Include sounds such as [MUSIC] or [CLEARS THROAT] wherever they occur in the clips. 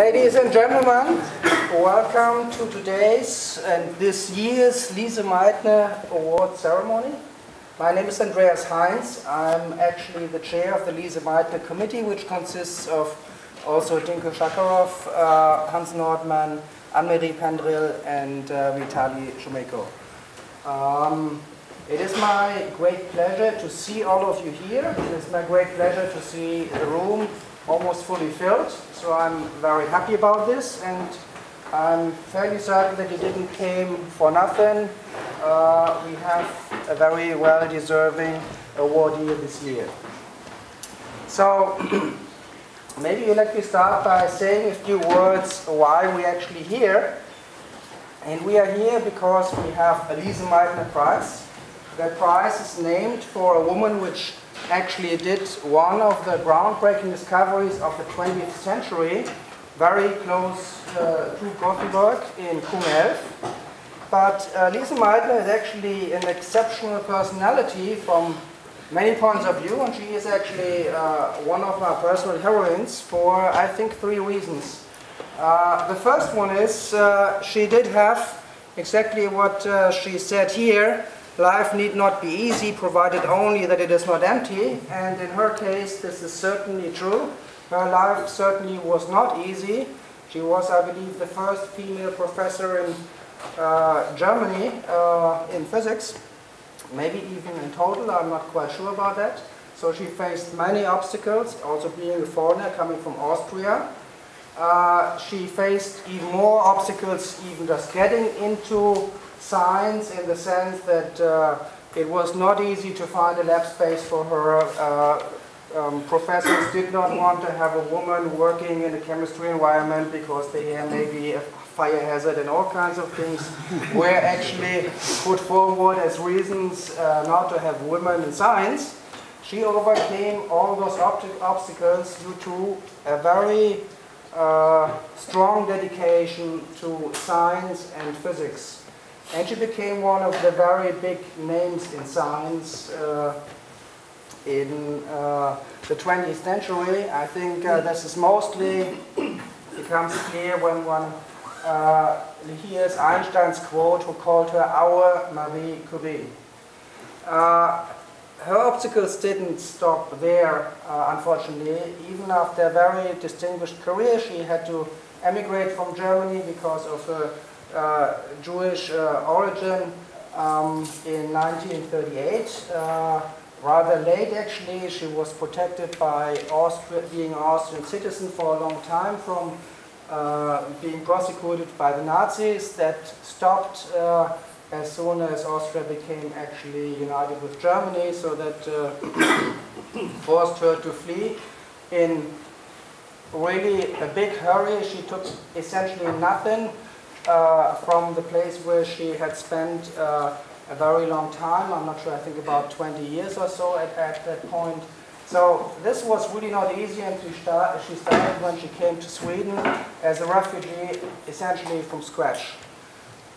Ladies and gentlemen, welcome to today's and this year's Lise Meitner Award ceremony. My name is Andreas Heinz. I'm actually the chair of the Lise Meitner Committee, which consists of also Dinko Chakarov, uh, Hans Nordmann, Anne-Marie Pendrill, and uh, Vitali Shumeiko. Um, it is my great pleasure to see all of you here. It is my great pleasure to see the room almost fully filled. So I'm very happy about this and I'm fairly certain that you didn't came for nothing. Uh, we have a very well-deserving awardee this year. So [CLEARS THROAT] maybe you let me start by saying a few words why we're actually here. And we are here because we have a Lise Meitner Prize. That prize is named for a woman which actually did one of the groundbreaking discoveries of the 20th century, very close uh, to Gothenburg in Kungälv. But uh, Lise Meitner is actually an exceptional personality from many points of view, and she is actually uh, one of my personal heroines for, I think, three reasons. Uh, the first one is uh, she did have exactly what uh, she said here, Life need not be easy, provided only that it is not empty. And in her case, this is certainly true. Her life certainly was not easy. She was, I believe, the first female professor in uh, Germany uh, in physics, maybe even in total, I'm not quite sure about that. So she faced many obstacles, also being a foreigner coming from Austria. Uh, she faced even more obstacles even just getting into science in the sense that uh, it was not easy to find a lab space for her. Uh, um, professors did not want to have a woman working in a chemistry environment because they have maybe a fire hazard and all kinds of things [LAUGHS] were actually put forward as reasons uh, not to have women in science. She overcame all those obstacles due to a very uh, strong dedication to science and physics. And she became one of the very big names in science uh, in uh, the 20th century. I think uh, this is mostly becomes clear when one uh, hears Einstein's quote who called her our Marie Curie. Uh, her obstacles didn't stop there, uh, unfortunately. Even after a very distinguished career, she had to emigrate from Germany because of her Jewish uh, origin um, in 1938. Uh, rather late, actually, she was protected by being an Austrian citizen for a long time from uh, being prosecuted by the Nazis. That stopped uh, as soon as Austria became actually united with Germany, so that uh, [COUGHS] forced her to flee in really a big hurry. She took essentially nothing uh, from the place where she had spent uh, a very long time. I'm not sure, I think about 20 years or so at, at that point. So this was really not easy and she, start, she started when she came to Sweden as a refugee essentially from scratch.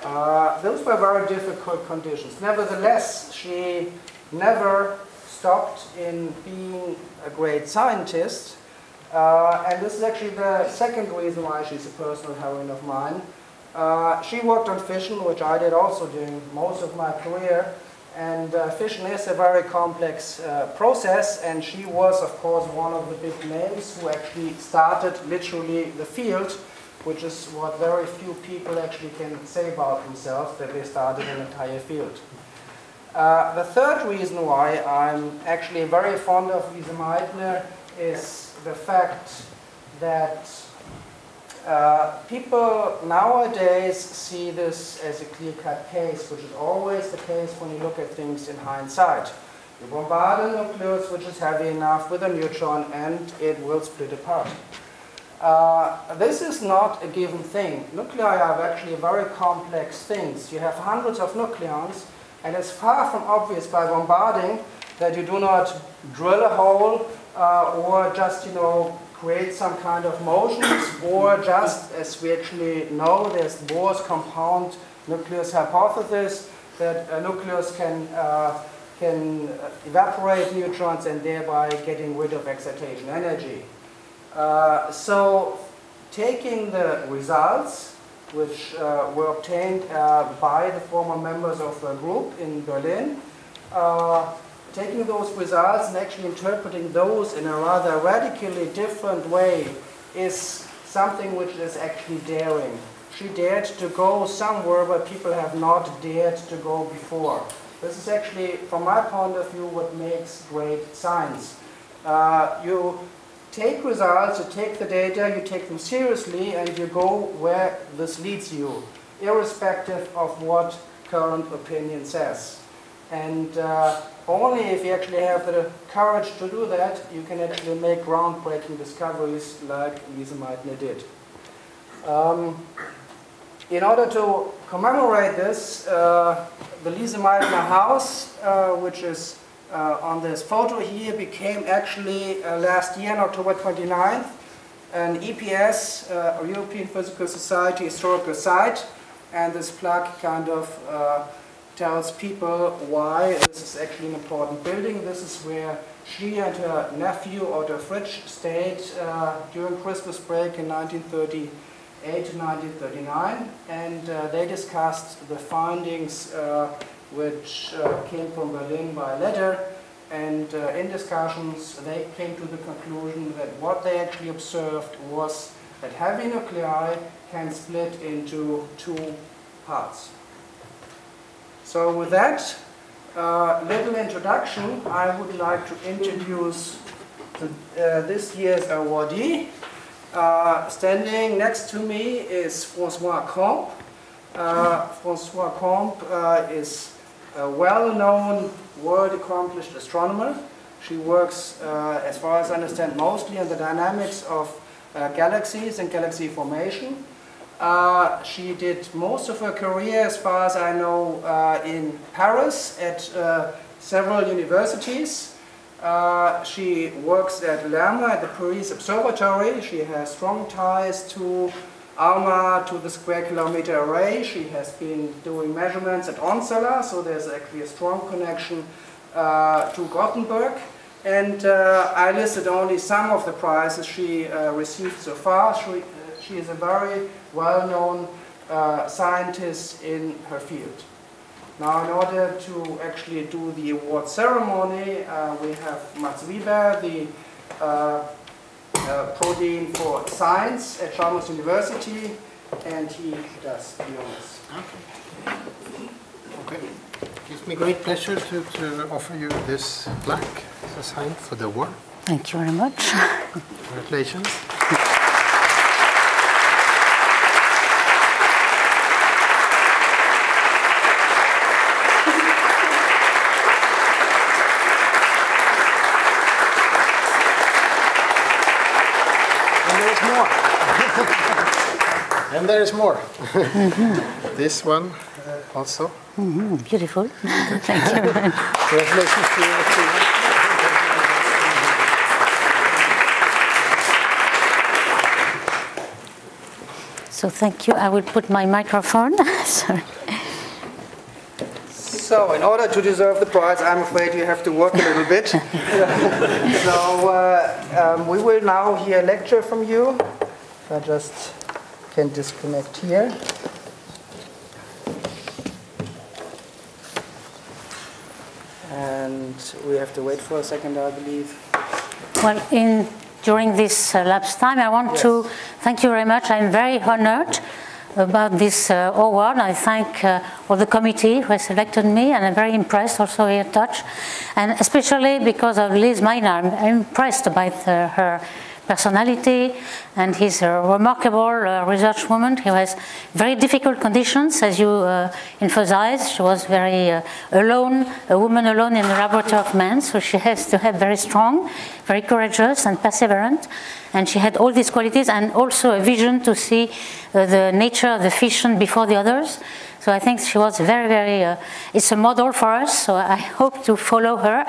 Uh, those were very difficult conditions. Nevertheless, she never stopped in being a great scientist. Uh, and this is actually the second reason why she's a personal heroine of mine. Uh, she worked on fission, which I did also during most of my career. And uh, fission is a very complex uh, process, and she was, of course, one of the big names who actually started literally the field, which is what very few people actually can say about themselves, that they started an entire field. Uh, the third reason why I'm actually very fond of Lise Meitner is the fact that uh, people nowadays see this as a clear-cut case, which is always the case when you look at things in hindsight. You bombard a nucleus which is heavy enough with a neutron and it will split apart. Uh, this is not a given thing. Nuclei are actually very complex things. You have hundreds of nucleons and it's far from obvious by bombarding that you do not drill a hole uh, or just, you know, create some kind of motions, or just, as we actually know, there's Bohr's compound nucleus hypothesis, that a nucleus can, uh, can evaporate neutrons and thereby getting rid of excitation energy. Uh, so taking the results which uh, were obtained uh, by the former members of the group in Berlin, uh, taking those results and actually interpreting those in a rather radically different way is something which is actually daring. She dared to go somewhere where people have not dared to go before. This is actually, from my point of view, what makes great science. Uh, you take results, you take the data, you take them seriously, and you go where this leads you, irrespective of what current opinion says. And uh, only if you actually have the courage to do that, you can actually make groundbreaking discoveries like Lise Meitner did. Um, in order to commemorate this, uh, the Lise Meitner house, uh, which is uh, on this photo here became actually uh, last year on October 29th an EPS, uh, European Physical Society historical site and this plaque kind of uh, tells people why this is actually an important building. This is where she and her nephew Otto Frisch stayed uh, during Christmas break in 1938 to 1939 and uh, they discussed the findings which uh, came from Berlin by letter. And uh, in discussions, they came to the conclusion that what they actually observed was that heavy nuclei can split into two parts. So with that uh, little introduction, I would like to introduce the, uh, this year's awardee. Uh, standing next to me is Françoise Combes. Uh, Françoise Combes is a well-known, world-accomplished astronomer. She works, uh, as far as I understand, mostly in the dynamics of uh, galaxies and galaxy formation. Uh, she did most of her career, as far as I know, uh, in Paris at uh, several universities. Uh, she works at LERMA at the Paris Observatory. She has strong ties to ALMA to the square kilometer array. She has been doing measurements at Onsala, so there's actually a strong connection uh, to Gothenburg. And I listed only some of the prizes she received so far. She, she is a very well-known uh, scientist in her field. Now, in order to actually do the award ceremony, uh, we have Mats Viberg, the uh, Prodean for Science at Chalmers University, and he does the honors. Okay. Okay. It gives me great pleasure to, to offer you this plaque as a sign for the award. Thank you very much. Congratulations. [LAUGHS] And there is more. Mm [LAUGHS] -hmm. this one uh, also. Mm -hmm. Beautiful. [LAUGHS] Thank you. Congratulations to you. So thank you. I will put my microphone. [LAUGHS] Sorry. So, in order to deserve the prize, I'm afraid you have to work a little bit. so, uh, um, we will now hear a lecture from you. I just can disconnect here. And we have to wait for a second, I believe. Well, in during this uh, lapse time, I want yes. to thank you very much. I'm very honored about this uh, award. I thank uh, all the committee who has selected me, and I'm very impressed also here touch, and especially because of Lise Meitner. I'm impressed by the, her personality, and he's a remarkable uh, research woman. He has very difficult conditions, as you uh, emphasized. She was very uh, alone, a woman alone in the laboratory of man, so she has to have very strong, very courageous, and perseverant. And she had all these qualities, and also a vision to see uh, the nature of the fission before the others. So I think she was very, very, uh, it's a model for us. So I [LAUGHS] hope to follow her.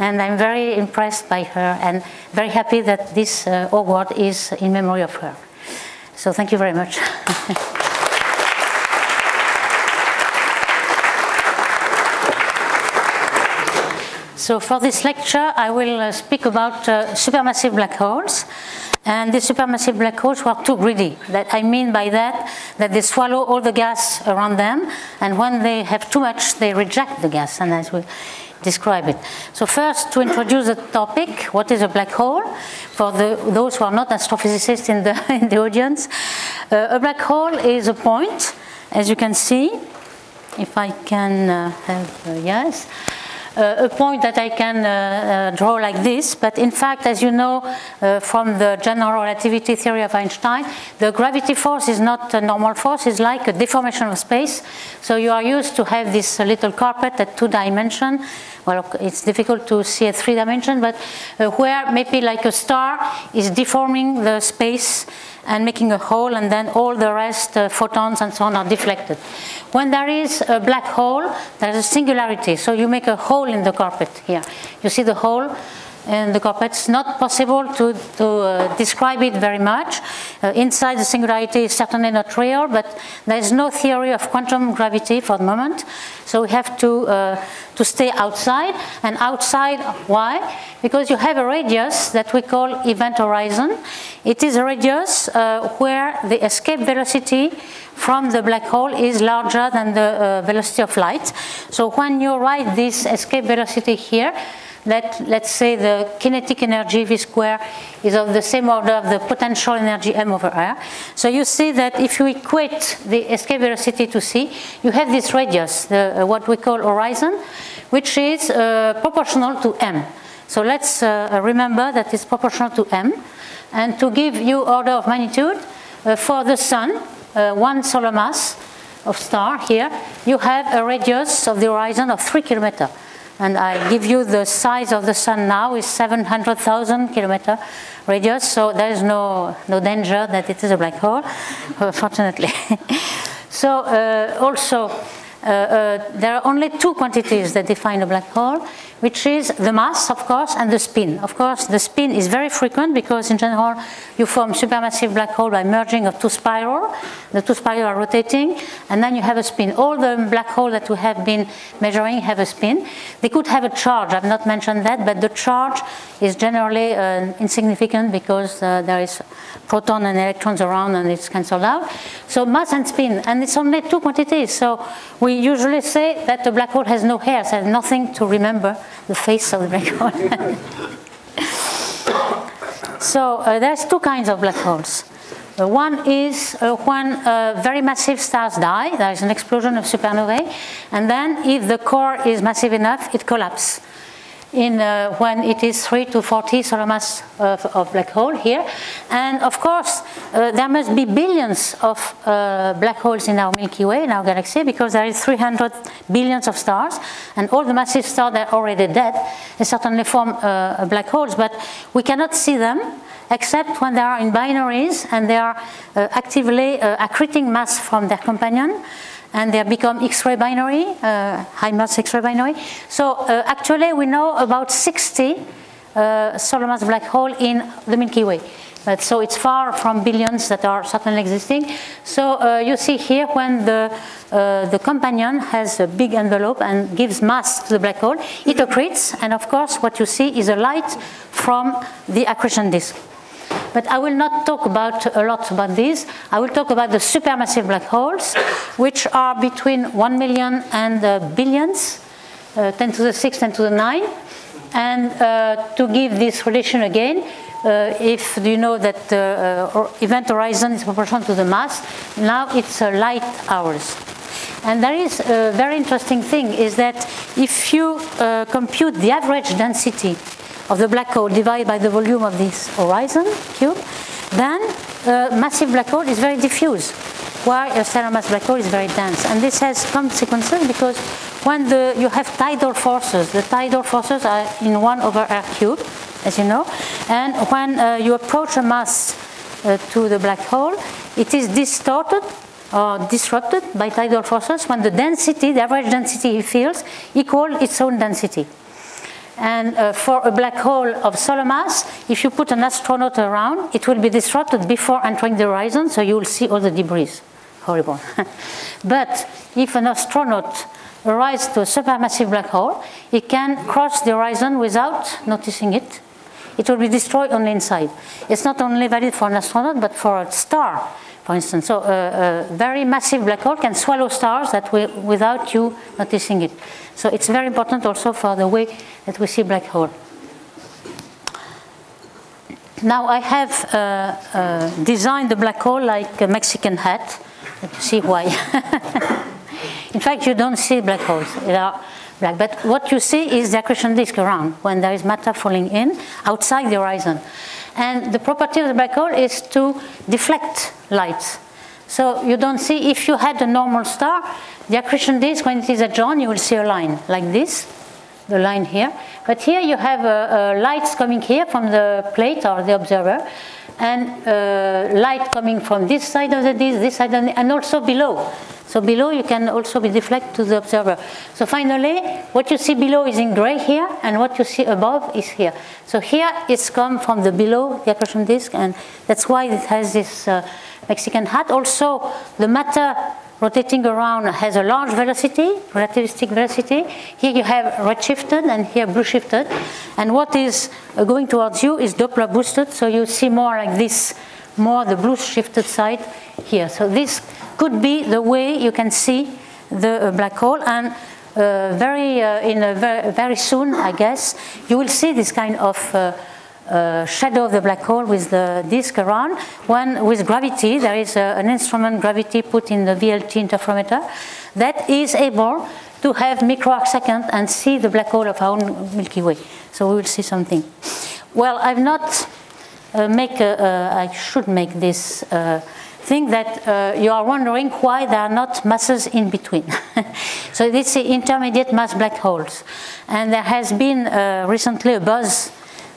And I'm very impressed by her and very happy that this uh, award is in memory of her. So thank you very much. [LAUGHS] So for this lecture, I will uh, speak about uh, supermassive black holes. And the supermassive black holes were too greedy. That I mean by that, that they swallow all the gas around them, and when they have too much, they reject the gas, and as we describe it. So first, to introduce the topic, what is a black hole? For the, those who are not astrophysicists in the, [LAUGHS] in the audience, uh, a black hole is a point, as you can see, if I can uh, have, uh, yes, a point that I can uh, uh, draw like this, but in fact, as you know from the general relativity theory of Einstein, the gravity force is not a normal force, it's like a deformation of space. So you are used to have this little carpet at two dimension. Well, it's difficult to see at three dimension, but where maybe like a star is deforming the space and making a hole, and then all the rest, uh, photons and so on, are deflected. When there is a black hole, there is a singularity. So you make a hole in the carpet here. You see the hole in the carpet. It's not possible to, to uh, describe it very much. Uh, inside the singularity is certainly not real, but there is no theory of quantum gravity for the moment. So we have to, uh, to stay outside. And outside, why? Because you have a radius that we call event horizon. It is a radius uh, where the escape velocity from the black hole is larger than the uh, velocity of light. So when you write this escape velocity here, let, let's say the kinetic energy V square is of the same order of the potential energy m over r. So you see that if you equate the escape velocity to c, you have this radius, the, uh, what we call horizon, which is uh, proportional to m. So let's uh, remember that it's proportional to m. And to give you order of magnitude, uh, for the sun, uh, one solar mass of star here, you have a radius of the horizon of three kilometers and I give you the size of the sun now is 700,000 kilometer radius, so there is no, no danger that it is a black hole, [LAUGHS] fortunately. [LAUGHS] so uh, also, uh, uh, there are only two quantities that define a black hole which is the mass, of course, and the spin. Of course, the spin is very frequent because in general you form supermassive black hole by merging of two spiral. The two spiral are rotating, and then you have a spin. All the black hole that we have been measuring have a spin. They could have a charge, I've not mentioned that, but the charge is generally uh, insignificant because uh, there is proton and electrons around and it's cancelled out. So mass and spin, and it's only two quantities. So we usually say that the black hole has no hair, so nothing to remember the face of the black hole. [LAUGHS] so uh, there's two kinds of black holes. Uh, one is uh, when uh, very massive stars die, there is an explosion of supernovae, and then if the core is massive enough, it collapses in uh, when it is 3 to 40 solar mass of, of black hole here. And of course, uh, there must be billions of uh, black holes in our Milky Way, in our galaxy, because there is 300 billions of stars, and all the massive stars that are already dead, they certainly form uh, black holes, but we cannot see them except when they are in binaries and they are uh, actively uh, accreting mass from their companion and they become X-ray binary, uh, high mass X-ray binary. So uh, actually we know about 60 uh, solar mass black hole in the Milky Way. But so it's far from billions that are certainly existing. So uh, you see here when the, uh, the companion has a big envelope and gives mass to the black hole, it accretes, and of course what you see is a light from the accretion disk. But I will not talk about a lot about these. I will talk about the supermassive black holes, which are between 1 million and uh, billions, uh, 10 to the 6, 10 to the 9. And uh, to give this relation again, uh, if you know that the uh, event horizon is proportional to the mass, now it's uh, light hours. And there is a very interesting thing is that if you compute the average density of the black hole divided by the volume of this horizon cube, then a massive black hole is very diffuse, while a stellar mass black hole is very dense. And this has consequences because when the, you have tidal forces, the tidal forces are in 1 over r cube, as you know, and when uh, you approach a mass uh, to the black hole, it is distorted or disrupted by tidal forces when the density, the average density it feels, equal its own density. And uh, for a black hole of solar mass, if you put an astronaut around, it will be disrupted before entering the horizon, so you will see all the debris. Horrible. [LAUGHS] but if an astronaut arrives to a supermassive black hole, it can cross the horizon without noticing it. it will be destroyed on the inside. It's not only valid for an astronaut, but for a star, for instance. So a, a very massive black hole can swallow stars that will, without you noticing it. So it's very important also for the way that we see black hole. Now I have uh, uh, designed the black hole like a Mexican hat. You see why. [LAUGHS] In fact, you don't see black holes. They are black. But what you see is the accretion disk around when there is matter falling in outside the horizon. And the property of the black hole is to deflect light. So you don't see, if you had a normal star, the accretion disk, when it is adjoined, you will see a line like this, the line here. But here you have uh, uh, lights coming here from the plate or the observer, and uh, light coming from this side of the disk, this side, and also below. So below you can also be deflected to the observer. So finally, what you see below is in gray here, and what you see above is here. So here it's come from the below the accretion disk, and that's why it has this uh, Mexican hat. Also, the matter rotating around has a large velocity, relativistic velocity. Here you have redshifted and here blue shifted. And what is uh, going towards you is Doppler boosted, so you see more like this, more the blue shifted side here. So this could be the way you can see the uh, black hole and uh, very uh, in very, very, soon, I guess, you will see this kind of uh, shadow of the black hole with the disk around. One with gravity, there is a, an instrument gravity put in the VLT interferometer that is able to have micro arc second and see the black hole of our Milky Way. So we will see something. Well, I've not uh, make I should make this uh, thing that uh, you are wondering why there are not masses in between. [LAUGHS] so this is intermediate mass black holes. And there has been uh, recently a buzz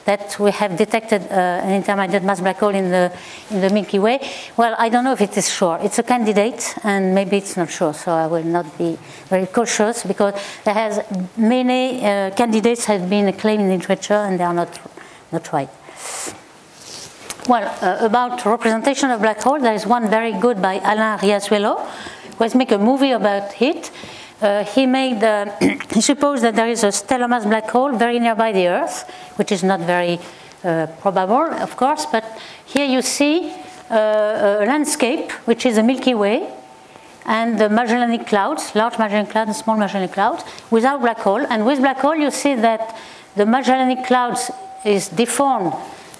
that we have detected uh, an intermediate mass black hole in the, in the Milky Way. Well, I don't know if it is sure. It's a candidate, and maybe it's not sure, so I will not be very cautious because there has many uh, candidates have been claimed in literature, and they are not, not right. Well, uh, about representation of black hole, there is one very good by Alain Riazuelo, who has made a movie about it. Uh, he made, [CLEARS THROAT] he supposed that there is a stellar mass black hole very nearby the Earth, which is not very uh, probable, of course, but here you see uh, a landscape, which is the Milky Way, and the Magellanic Clouds, large Magellanic Clouds and small Magellanic Clouds, without black hole. And with black hole, you see that the Magellanic Clouds is deformed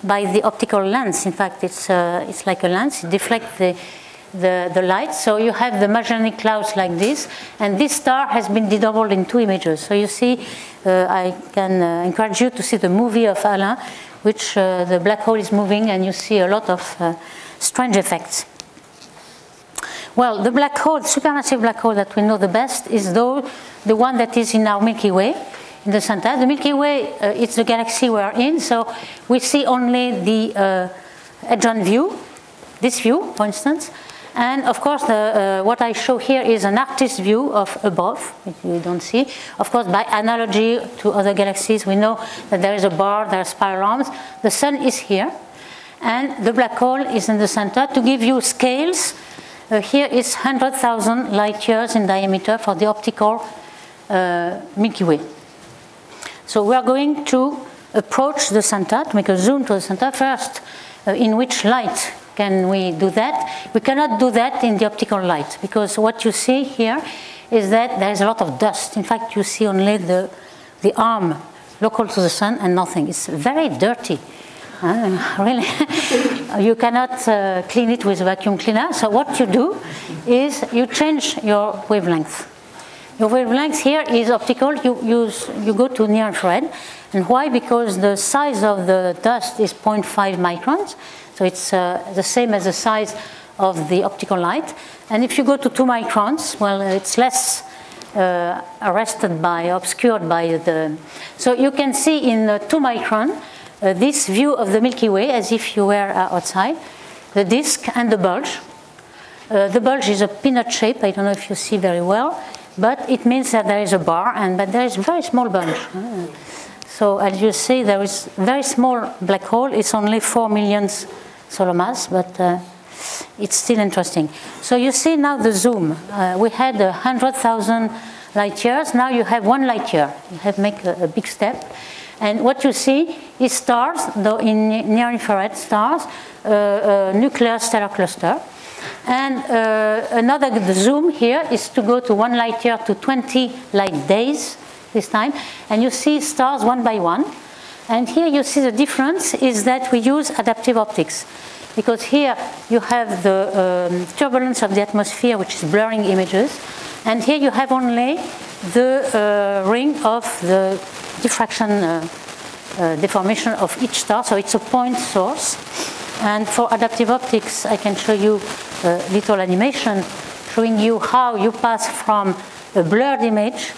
by the optical lens. In fact, it's, uh, it's like a lens, it deflects the the, the light. So you have the Magellanic clouds like this, and this star has been dedoubled in two images. So you see, uh, I can uh, encourage you to see the movie of Alain, which uh, the black hole is moving, and you see a lot of uh, strange effects. Well, the black hole, supermassive black hole that we know the best is though the one that is in our Milky Way, in the center. The Milky Way, uh, it's the galaxy we are in, so we see only the uh, edge-on view, this view, for instance, and of course, the, uh, what I show here is an artist's view of above, which you don't see. Of course, by analogy to other galaxies, we know that there is a bar, there are spiral arms. The sun is here, and the black hole is in the center. To give you scales, uh, here is 100,000 light years in diameter for the optical uh, Milky Way. So we are going to approach the center, to make a zoom to the center. First, uh, in which light can we do that? We cannot do that in the optical light because what you see here is that there is a lot of dust. In fact, you see only the, the arm local to the sun and nothing. It's very dirty. Uh, [LAUGHS] really, you cannot uh, clean it with a vacuum cleaner. So what you do is you change your wavelength. Your wavelength here is optical. You use you go to near infrared, and why? Because the size of the dust is 0.5 microns. So it's uh, the same as the size of the optical light. And if you go to two microns, well, it's less uh, arrested by, obscured by the. So you can see in uh, two micron uh, this view of the Milky Way as if you were uh, outside, the disk and the bulge. Uh, the bulge is a peanut shape. I don't know if you see very well, but it means that there is a bar, and but there is a very small bulge. So as you see, there is very small black hole. It's only four millions solar mass, but uh, it's still interesting. So you see now the zoom. Uh, we had 100,000 light years. Now you have one light year. You have make a, a big step. And what you see is stars, though in near infrared stars, uh, nuclear stellar cluster. And uh, another zoom here is to go to one light year to 20 light days this time. And you see stars one by one. And here you see the difference is that we use adaptive optics. Because here you have the um, turbulence of the atmosphere, which is blurring images. And here you have only the uh, ring of the diffraction uh, uh, deformation of each star. So it's a point source. And for adaptive optics, I can show you a little animation showing you how you pass from a blurred image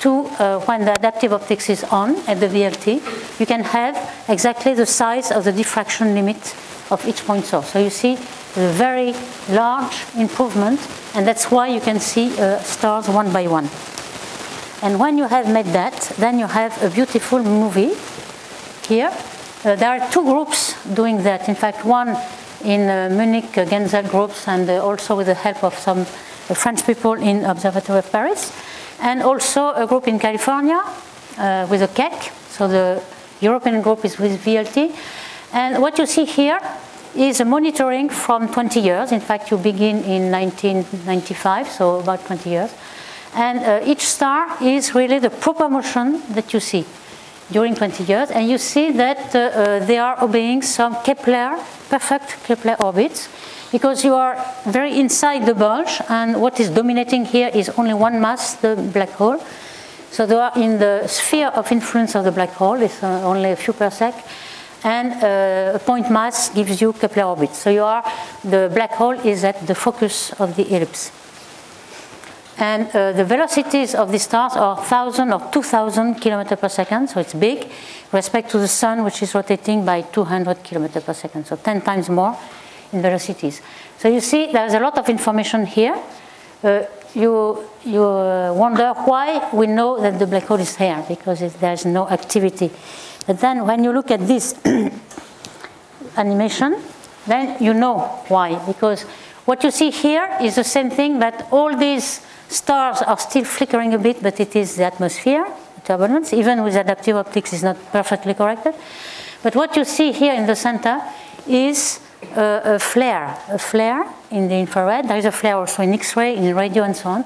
to uh, when the adaptive optics is on at the VLT, you can have exactly the size of the diffraction limit of each point source. So you see a very large improvement, and that's why you can see uh, stars one by one. And when you have made that, then you have a beautiful movie here. Uh, there are two groups doing that. In fact, one in uh, Munich uh, groups and uh, also with the help of some French people in Observatory of Paris. And also a group in California uh, with a Keck. So the European group is with VLT. And what you see here is a monitoring from 20 years. In fact, you begin in 1995, so about 20 years. And uh, each star is really the proper motion that you see during 20 years. And you see that uh, uh, they are obeying some Kepler, perfect Kepler orbits, because you are very inside the bulge, and what is dominating here is only one mass, the black hole. So they are in the sphere of influence of the black hole, it's uh, only a few parsec, and uh, a point mass gives you Kepler orbit. So you are, the black hole is at the focus of the ellipse. And uh, the velocities of the stars are 1,000 or 2,000 kilometers per second, so it's big, respect to the sun, which is rotating by 200 kilometers per second, so 10 times more in velocities. So you see, there's a lot of information here. Uh, you you uh, wonder why we know that the black hole is here, because it, there's no activity. But then when you look at this [COUGHS] animation, then you know why, because what you see here is the same thing, but all these Stars are still flickering a bit, but it is the atmosphere, the turbulence, even with adaptive optics is not perfectly corrected. But what you see here in the center is a, a flare, a flare in the infrared. There is a flare also in X-ray, in radio and so on.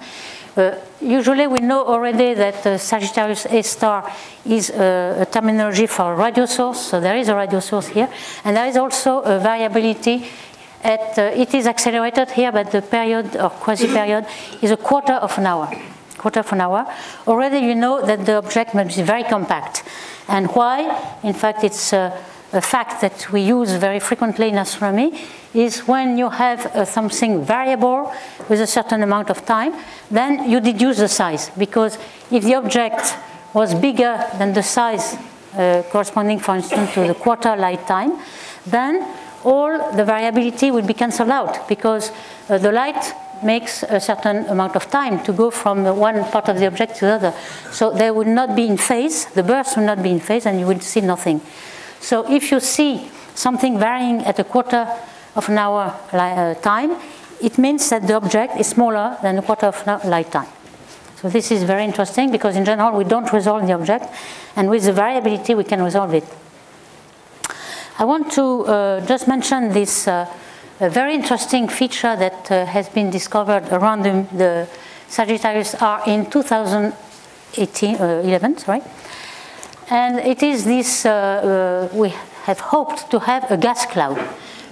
Uh, usually we know already that uh, Sagittarius A star is a, a, terminology for radio source, so there is a radio source here. And there is also a variability at, uh, it is accelerated here, but the period or quasi-period is a quarter of an hour. Quarter of an hour. Already you know that the object must be very compact. And why? In fact, it's uh, a fact that we use very frequently in astronomy is when you have uh, something variable with a certain amount of time, then you deduce the size. Because if the object was bigger than the size uh, corresponding, for instance, to the quarter light time, then all the variability will be cancelled out because uh, the light makes a certain amount of time to go from one part of the object to the other. So they will not be in phase, the bursts will not be in phase, and you will see nothing. So if you see something varying at a quarter of an hour uh, time, it means that the object is smaller than a quarter of an light time. So this is very interesting because in general we don't resolve the object, and with the variability we can resolve it. I want to uh, just mention this uh, very interesting feature that uh, has been discovered around the, the Sagittarius A in 2018, uh, 11, sorry. And it is this, uh, uh, we have hoped to have a gas cloud.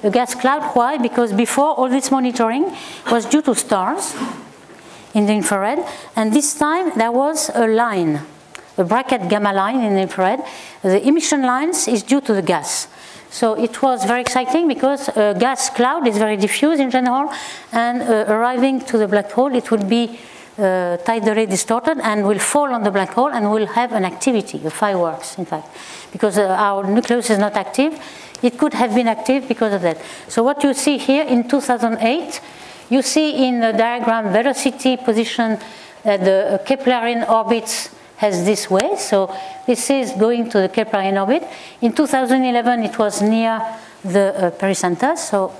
A gas cloud, why? Because before all this monitoring was due to stars in the infrared, and this time there was a line, a bracket gamma line in the infrared. The emission lines is due to the gas. So it was very exciting because a gas cloud is very diffuse in general, and uh, arriving to the black hole, it will be uh, tidally distorted and will fall on the black hole and will have an activity, a fireworks, in fact, because uh, our nucleus is not active. It could have been active because of that. So what you see here in 2008, you see in the diagram velocity position that the Keplerian orbits has this way. So this is going to the Keplerian orbit. In 2011, it was near the uh, pericenter, so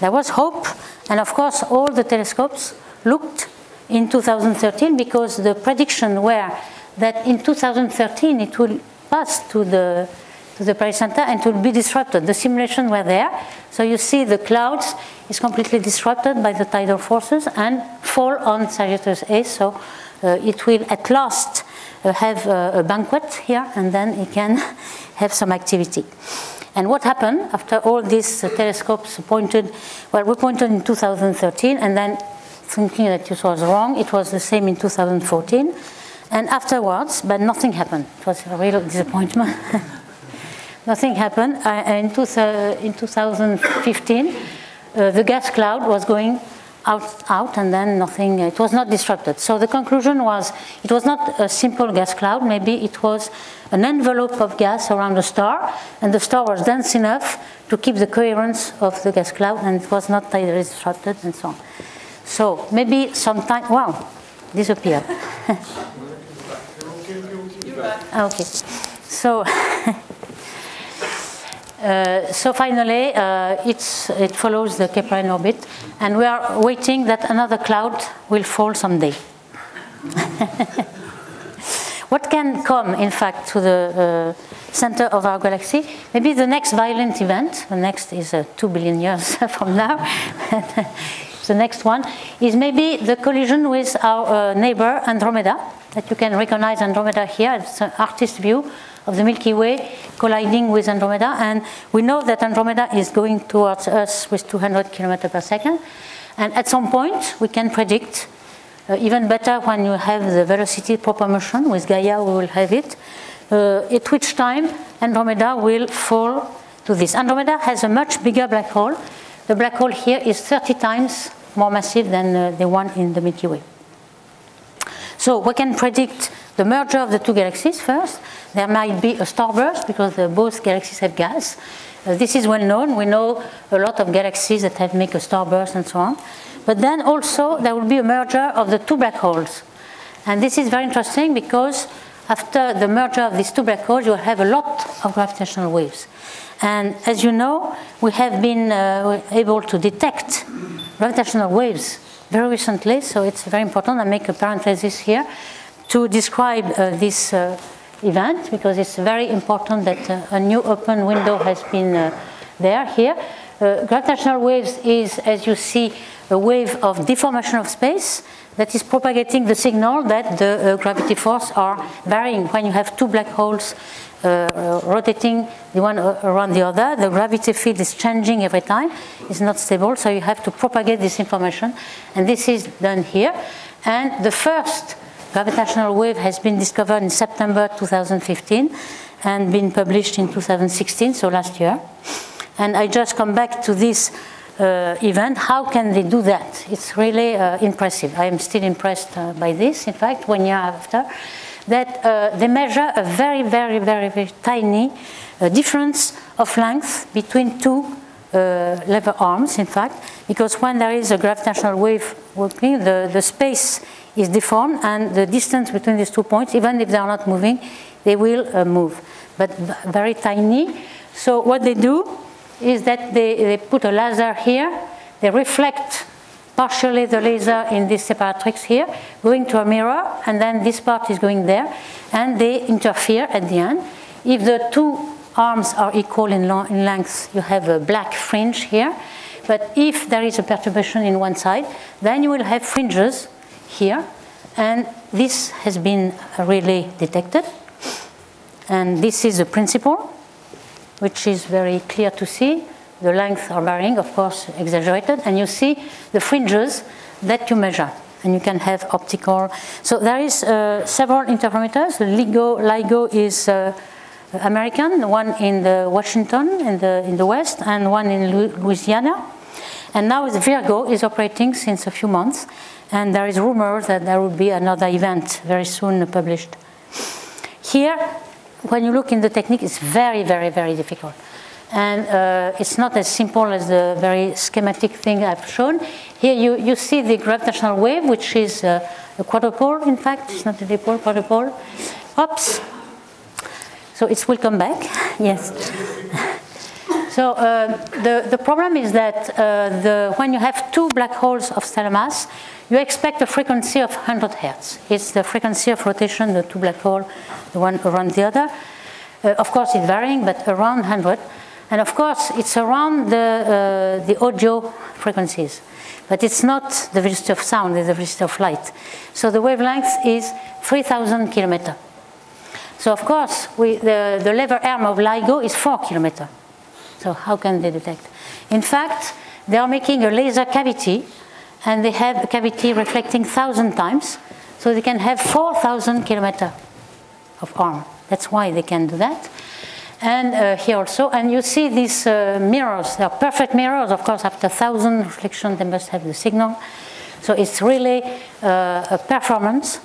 there was hope. And of course, all the telescopes looked in 2013 because the prediction were that in 2013 it will pass to the to the pericenter and it will be disrupted. The simulation were there, so you see the clouds is completely disrupted by the tidal forces and fall on Sagittarius A. So uh, it will at last uh, have a, a banquet here, and then it can [LAUGHS] have some activity. And what happened after all these uh, telescopes pointed? Well, we pointed in 2013, and then thinking that this was wrong, it was the same in 2014. And afterwards, but nothing happened. It was a real disappointment. [LAUGHS] nothing happened. Uh, in, two, uh, in 2015, uh, the gas cloud was going out, out and then nothing, it was not disrupted. So the conclusion was it was not a simple gas cloud, maybe it was an envelope of gas around the star, and the star was dense enough to keep the coherence of the gas cloud and it was not disrupted and so on. So maybe sometime, wow, disappeared. [LAUGHS] okay, so [LAUGHS] Uh, so finally, uh, it follows the Keplerian orbit, and we are waiting that another cloud will fall someday. [LAUGHS] what can come, in fact, to the uh, center of our galaxy? Maybe the next violent event, the next is uh, two billion years from now, the next one, is maybe the collision with our uh, neighbor Andromeda, that you can recognize Andromeda here, it's an artist view of the Milky Way colliding with Andromeda. And we know that Andromeda is going towards us with 200 kilometers per second. And at some point, we can predict, uh, even better when you have the velocity proper motion, with Gaia we will have it, uh, at which time Andromeda will fall to this. Andromeda has a much bigger black hole. The black hole here is 30 times more massive than uh, the one in the Milky Way. So we can predict the merger of the two galaxies first. There might be a starburst because both galaxies have gas. Uh, this is well known. We know a lot of galaxies that have make a starburst and so on. But then also there will be a merger of the two black holes. And this is very interesting because after the merger of these two black holes, you will have a lot of gravitational waves. And as you know, we have been uh, able to detect gravitational waves very recently, so it's very important. I make a parenthesis here to describe uh, this uh, event because it's very important that uh, a new open window has been uh, there here. Uh, gravitational waves is, as you see, a wave of deformation of space that is propagating the signal that the gravity force are varying. When you have two black holes rotating the one around the other, the gravity field is changing every time. It's not stable, so you have to propagate this information. And this is done here. And the first gravitational wave has been discovered in September 2015 and been published in 2016, so last year. And I just come back to this uh, event. How can they do that? It's really uh, impressive. I am still impressed uh, by this, in fact, one year after, that uh, they measure a very, very, very, very tiny uh, difference of length between two uh, lever arms, in fact, because when there is a gravitational wave working, the, the space is deformed and the distance between these two points, even if they are not moving, they will uh, move, but very tiny. So what they do is that they, they put a laser here, they reflect partially the laser in this separatrix here, going to a mirror, and then this part is going there, and they interfere at the end. If the two arms are equal in, in length, you have a black fringe here. But if there is a perturbation in one side, then you will have fringes here. And this has been really detected. And this is the principle, which is very clear to see. The length are varying, of course, exaggerated. And you see the fringes that you measure. And you can have optical. So there is uh, several interferometers. LIGO, LIGO is uh, American, one in the Washington in the, in the West, and one in Louisiana. And now Virgo is operating since a few months. And there is rumor that there will be another event very soon published. Here, when you look in the technique, it's very, very, very difficult. And uh, it's not as simple as the very schematic thing I've shown. Here you, you see the gravitational wave, which is uh, a quadrupole, in fact. It's not a dipole, quadrupole. Oops. So it will come back, [LAUGHS] yes. So uh, the, the problem is that uh, the, when you have two black holes of stellar mass, you expect a frequency of 100 hertz. It's the frequency of rotation, the two black holes, the one around the other. Uh, of course, it's varying, but around 100. And of course, it's around the, uh, the audio frequencies. But it's not the velocity of sound, it's the velocity of light. So the wavelength is 3,000 kilometers. So of course, we, the, the lever arm of LIGO is 4 kilometers. So how can they detect? In fact, they are making a laser cavity, and they have a cavity reflecting 1,000 times, so they can have 4,000 kilometers of arm. That's why they can do that. And uh, here also, and you see these uh, mirrors, they are perfect mirrors. Of course, after 1,000 reflections, they must have the signal. So it's really uh, a performance.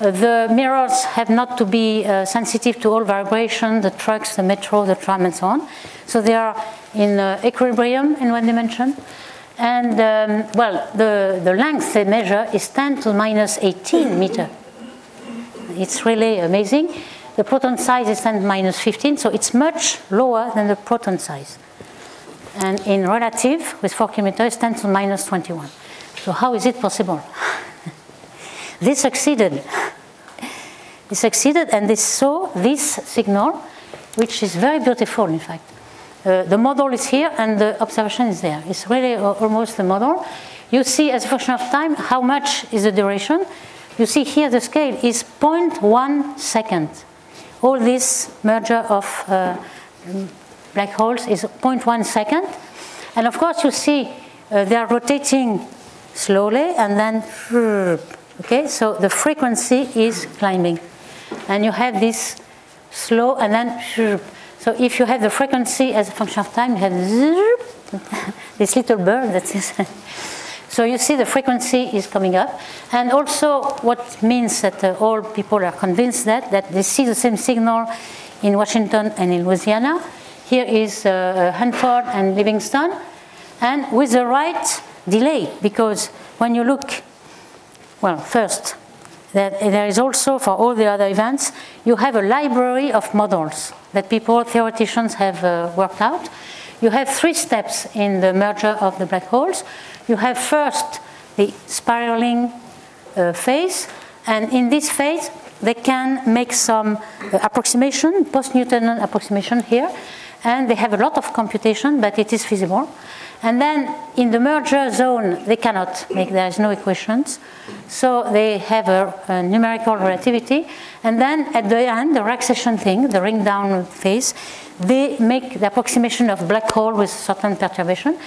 Uh, the mirrors have not to be uh, sensitive to all vibration, the trucks, the metro, the tram, and so on. So they are in uh, equilibrium in one dimension. And um, well, the, the length they measure is 10 to minus 18 meter. It's really amazing. The proton size is 10 minus 15, so it's much lower than the proton size. And in relative, with 4 kilometers, 10 to minus 21. So how is it possible? [LAUGHS] they succeeded. [LAUGHS] They succeeded and they saw this signal, which is very beautiful, in fact. Uh, the model is here and the observation is there. It's really almost the model. You see, as a function of time, how much is the duration. You see here the scale is 0.1 second all this merger of uh, black holes is 0.1 second. And of course, you see uh, they are rotating slowly and then, okay, so the frequency is climbing. And you have this slow and then, so if you have the frequency as a function of time, you have [LAUGHS] this little bird that is. [LAUGHS] So you see the frequency is coming up. And also what means that uh, all people are convinced that, that they see the same signal in Washington and in Louisiana. Here is uh, Hanford and Livingston. And with the right delay, because when you look, well, first, that there is also for all the other events, you have a library of models that people, theoreticians have uh, worked out. You have three steps in the merger of the black holes. You have first the spiraling uh, phase, and in this phase, they can make some uh, approximation, post-Newtonian approximation here, and they have a lot of computation, but it is feasible. And then in the merger zone, they cannot make, there is no equations. So they have a, a, numerical relativity. And then at the end, the relaxation thing, the ring down phase, they make the approximation of black hole with certain perturbation.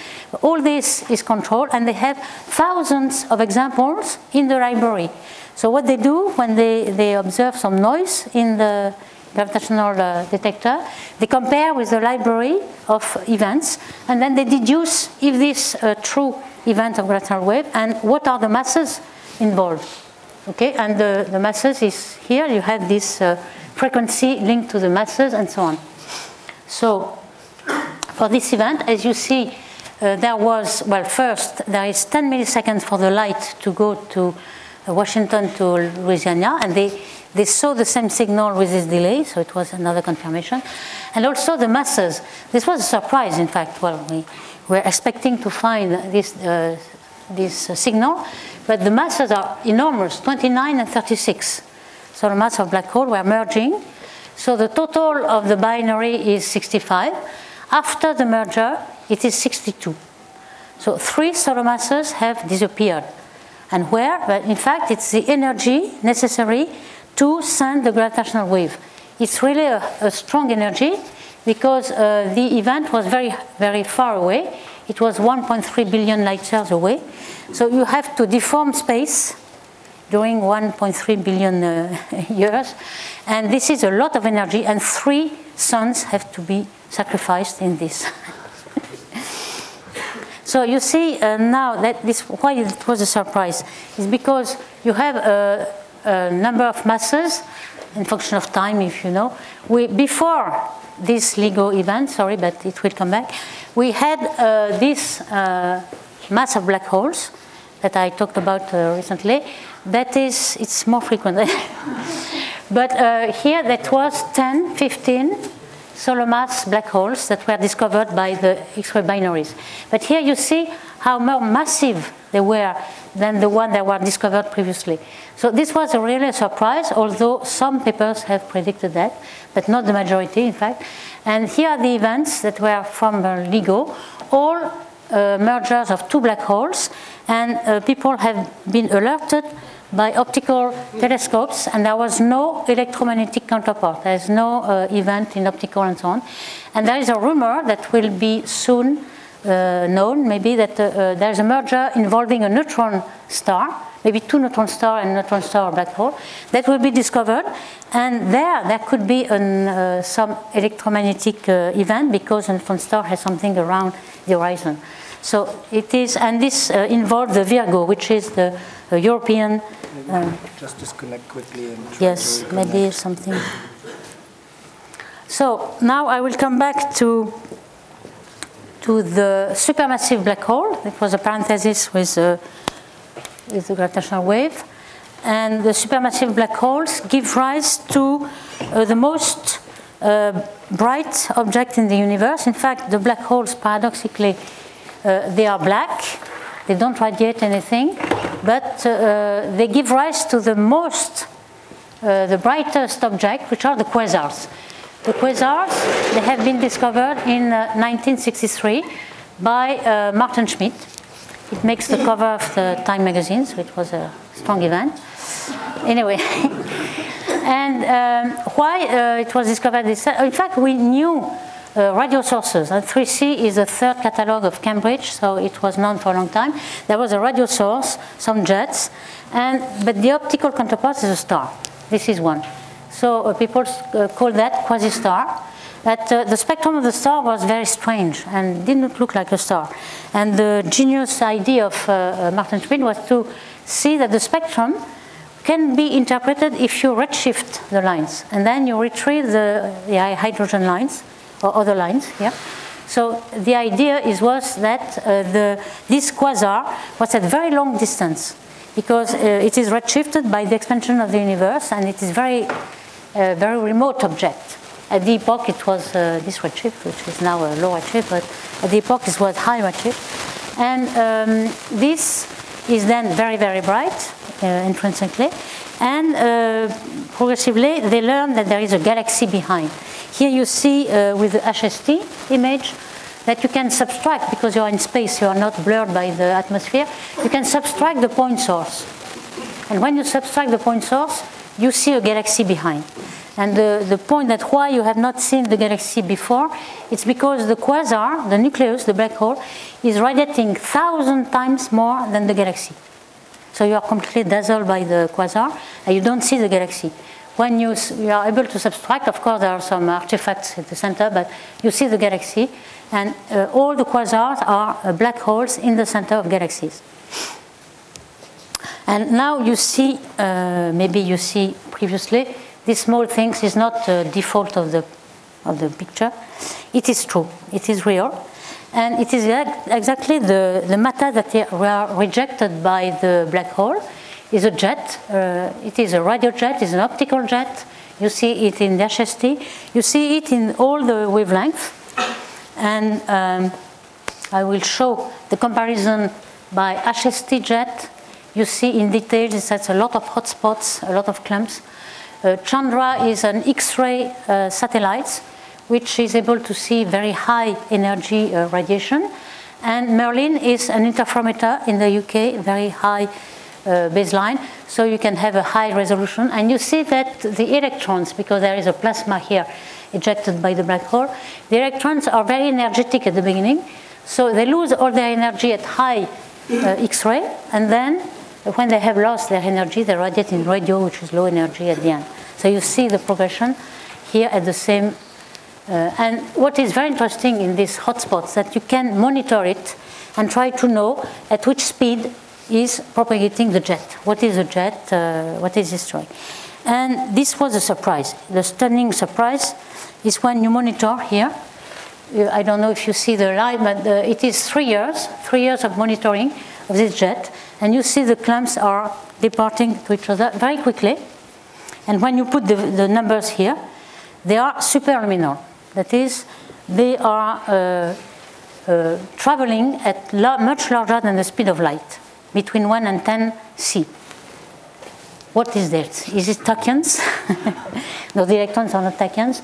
All this is controlled, and they have thousands of examples in the library. So what they do when they, they observe some noise in the gravitational uh, detector, they compare with the library of events, and then they deduce if this uh, true event of gravitational wave and what are the masses involved. Okay, and the, the masses is here, you have this uh, frequency linked to the masses and so on. So for this event, as you see, uh, there was, well, first, there is 10 milliseconds for the light to go to Washington to Louisiana, and they, they saw the same signal with this delay, so it was another confirmation. And also the masses. This was a surprise, in fact. Well, we were expecting to find this, uh, this uh, signal, but the masses are enormous 29 and 36. So the mass of black hole were merging so the total of the binary is 65. After the merger, it is 62. So three solar masses have disappeared. And where? Well, in fact, it's the energy necessary to send the gravitational wave. It's really a, a strong energy because uh, the event was very, very far away. It was 1.3 billion light years away. So you have to deform space during 1.3 billion uh, [LAUGHS] years. And this is a lot of energy, and three suns have to be sacrificed in this. [LAUGHS] so you see uh, now that this, why it was a surprise, is because you have a, a number of masses in function of time, if you know. We, before this LIGO event, sorry, but it will come back, we had uh, this uh, mass of black holes that I talked about uh, recently, that is, it's more frequent. [LAUGHS] but uh, here that was 10, 15 solar mass black holes that were discovered by the X-ray binaries. But here you see how more massive they were than the one that were discovered previously. So this was a really a surprise, although some papers have predicted that, but not the majority, in fact. And here are the events that were from uh, LIGO, all uh, mergers of two black holes, and uh, people have been alerted by optical telescopes, and there was no electromagnetic counterpart. There is no uh, event in optical and so on. And there is a rumor that will be soon known, maybe that uh, uh, there is a merger involving a neutron star, maybe two neutron star and neutron star black hole, that will be discovered. And there, there could be an, uh, some electromagnetic uh, event because a neutron star has something around the horizon. So it is, and this uh, involves the Virgo, which is the European. Just disconnect quickly. And yes, maybe something. So now I will come back to to the supermassive black hole. It was a parenthesis with, uh, with the gravitational wave. And the supermassive black holes give rise to uh, the most uh, bright object in the universe. In fact, the black holes, paradoxically, uh, they are black. They don't radiate anything, but uh, they give rise to the most, uh, the brightest object, which are the quasars. The quasars, they have been discovered in uh, 1963 by uh, Maarten Schmidt. It makes the cover of the Time magazine, so it was a strong event. Anyway, [LAUGHS] and um, why uh, it was discovered in fact, we knew uh, radio sources. And 3C is the third catalog of Cambridge, so it was known for a long time. There was a radio source, some jets, and, but the optical counterpart is a star. This is one. So uh, people uh, call that quasi-star. But uh, the spectrum of the star was very strange and didn't look like a star. And the genius idea of Maarten Schmidt was to see that the spectrum can be interpreted if you redshift the lines. And then you retrieve the, the hydrogen lines or other lines here. So the idea is was that uh, the, this quasar was at very long distance because uh, it is redshifted by the expansion of the universe and it is very a very remote object. At the epoch, it was uh, this redshift, which is now a low redshift, but at the epoch, it was high redshift. And um, this is then very, very bright uh, intrinsically. And uh, progressively, they learn that there is a galaxy behind. Here you see uh, with the HST image that you can subtract, because you are in space, you are not blurred by the atmosphere, you can subtract the point source. And when you subtract the point source, you see a galaxy behind. And the, the point that why you have not seen the galaxy before, it's because the quasar, the nucleus, the black hole, is radiating thousand times more than the galaxy. So you are completely dazzled by the quasar, and you don't see the galaxy. When you, you are able to subtract, of course, there are some artifacts at the center, but you see the galaxy, and uh, all the quasars are uh, black holes in the center of galaxies. And now you see, uh, maybe you see previously, these small things is not the default of the, of the picture. It is true, it is real. And it is exactly the, the matter that were rejected by the black hole is a jet. Uh, it is a radio jet, it's an optical jet. You see it in the HST. You see it in all the wavelengths. And um, I will show the comparison by HST jet you see in detail it's a lot of hotspots, a lot of clumps. Uh, Chandra is an X-ray uh, satellite which is able to see very high energy uh, radiation. And Merlin is an interferometer in the UK, very high uh, baseline, so you can have a high resolution. And you see that the electrons, because there is a plasma here ejected by the black hole, the electrons are very energetic at the beginning, so they lose all their energy at high uh, X-ray, and then when they have lost their energy, they radiate in radio, which is low energy at the end. So you see the progression here at the same. Uh, and what is very interesting in these hotspots that you can monitor it and try to know at which speed is propagating the jet. What is the jet? Uh, what is destroying? And this was a surprise. The stunning surprise is when you monitor here. I don't know if you see the light, but it is three years, three years of monitoring of this jet and you see the clumps are departing to each other very quickly. And when you put the, the numbers here, they are superluminal. That is, they are uh, uh, traveling at much larger than the speed of light, between 1 and 10 c. What is that? Is it tachyons? [LAUGHS] no, the electrons are not tachyons.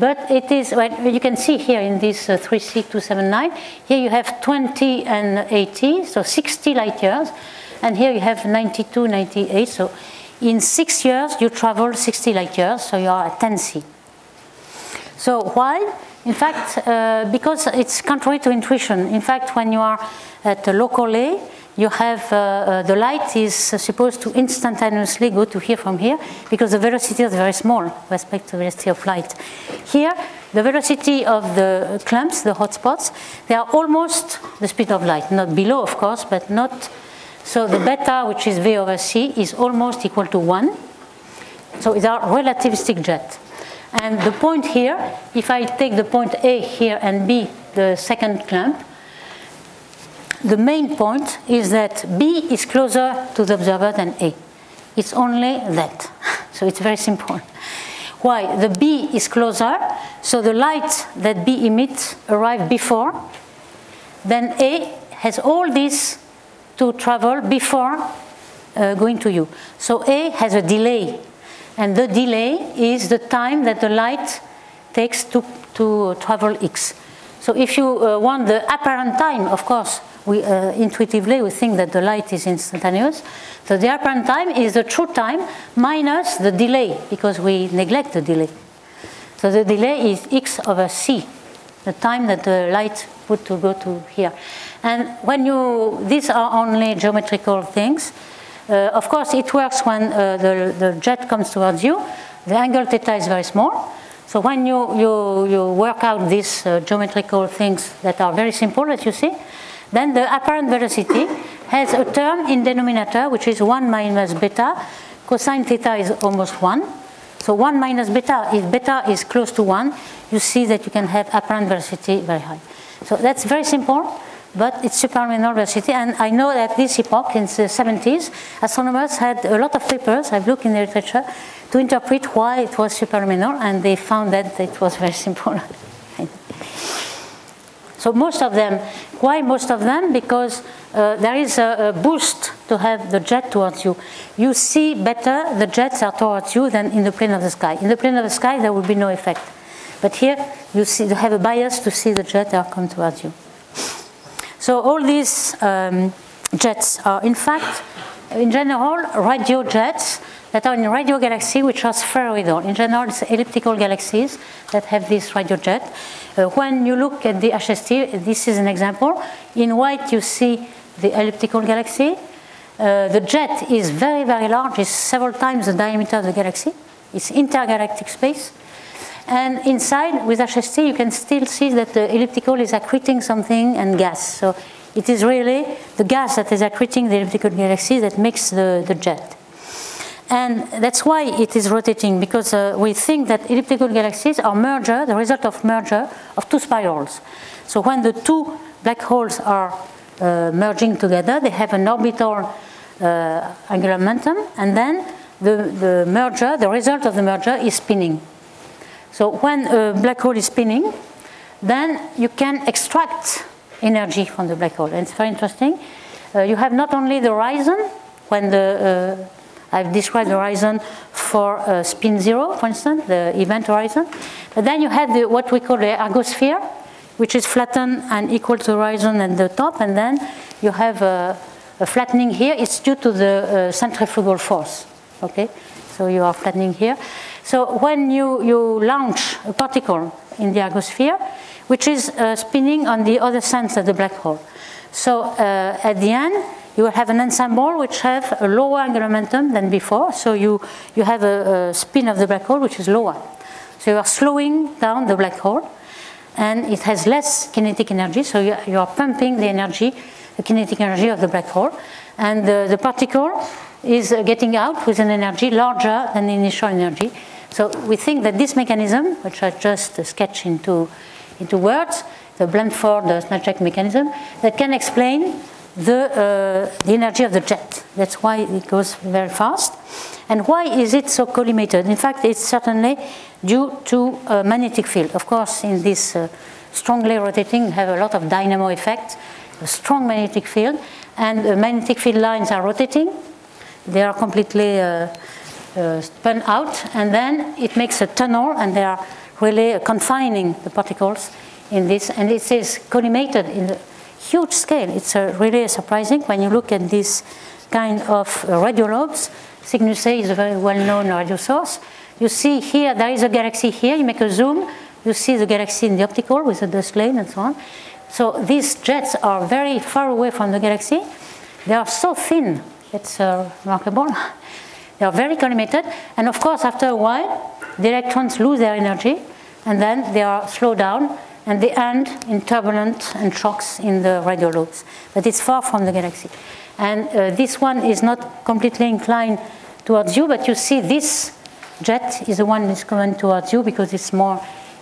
But it is, well, you can see here in this uh, 3C279, here you have 20 and 80, so 60 light years. And here you have 92, 98. So in six years, you travel 60 light years, so you are at 10C. So why? In fact, uh, because it's contrary to intuition. In fact, when you are at a local A, you have uh, uh, the light is supposed to instantaneously go to here from here because the velocity is very small with respect to the velocity of light. Here, the velocity of the clumps, the hotspots, they are almost the speed of light, not below, of course, but not. So the beta, which is V over C, is almost equal to 1. So it's a relativistic jet. And the point here, if I take the point A here and B, the second clamp, the main point is that B is closer to the observer than A. It's only that. [LAUGHS] So it's very simple. Why? The B is closer, so the light that B emits arrives before, then A has all this to travel before uh, going to you. So A has a delay, and the delay is the time that the light takes to, to travel X. So if you uh, want the apparent time, of course, we uh, intuitively we think that the light is instantaneous. So the apparent time is the true time minus the delay because we neglect the delay. So the delay is x over c, the time that the light would to go to here. And when you, these are only geometrical things. Uh, of course, it works when uh, the, the jet comes towards you. The angle theta is very small. So when you, you, you work out these uh, geometrical things that are very simple, as you see, then the apparent velocity has a term in denominator, which is 1 minus beta. Cosine theta is almost 1. So 1 minus beta, if beta is close to 1, you see that you can have apparent velocity very high. So that's very simple, but it's superluminal velocity. And I know that this epoch, in the 70s, astronomers had a lot of papers, I've looked in the literature, to interpret why it was superluminal, and they found that it was very [LAUGHS] simple. So most of them, why most of them? Because uh, there is a, a, boost to have the jet towards you. You see better the jets are towards you than in the plane of the sky. In the plane of the sky, there will be no effect. But here, you see, you have a bias to see the jet are come towards you. So all these um, jets are, in fact, in general, radio jets that are in radio galaxy, which are spheroidal. In general, it's elliptical galaxies that have this radio jet. Uh, when you look at the HST, this is an example. In white, you see the elliptical galaxy. Uh, the jet is very, very large. It's several times the diameter of the galaxy. It's intergalactic space. And inside, with HST, you can still see that the elliptical is accreting something and gas. So it is really the gas that is accreting the elliptical galaxy that makes the, the jet. And that's why it is rotating, because uh, we think that elliptical galaxies are merger, the result of merger of two spirals. So when the two black holes are uh, merging together, they have an orbital uh, angular momentum, and then the, the merger, the result of the merger is spinning. So when a black hole is spinning, then you can extract energy from the black hole. And it's very interesting. Uh, you have not only the horizon, when the uh, I've described the horizon for uh, spin zero, for instance, the event horizon. But then you have the, what we call the ergosphere, which is flattened and equal to horizon at the top, and then you have a, a flattening here. It's due to the uh, centrifugal force. Okay, so you are flattening here. So when you, you launch a particle in the ergosphere, which is uh, spinning on the other sense of the black hole. So uh, at the end, you have an ensemble which have a lower angular momentum than before. So you, you have a, a spin of the black hole which is lower. So you are slowing down the black hole and it has less kinetic energy. So you, you are pumping the energy, the kinetic energy of the black hole. And the, the particle is getting out with an energy larger than the initial energy. So we think that this mechanism, which I just sketched into, into words, the Blandford Znajek mechanism, that can explain the, uh, the energy of the jet. That's why it goes very fast. And why is it so collimated? In fact, it's certainly due to a magnetic field. Of course, in this uh, strongly rotating, have a lot of dynamo effect, a strong magnetic field, and the magnetic field lines are rotating. They are completely uh, uh, spun out, and then it makes a tunnel, and they are really confining the particles in this, and it is collimated in a huge scale. It's uh, really surprising when you look at this kind of radio lobes. Cygnus A is a very well-known radio source. You see here, there is a galaxy here, you make a zoom, you see the galaxy in the optical with the dust lane and so on. So these jets are very far away from the galaxy. They are so thin, it's uh, remarkable. [LAUGHS] they are very collimated, and of course, after a while, the electrons lose their energy, and then they are slowed down, and they end in turbulent and shocks in the radio lobes. But it's far from the galaxy. And uh, this one is not completely inclined towards you, but you see this jet is the one that's going towards you because it's more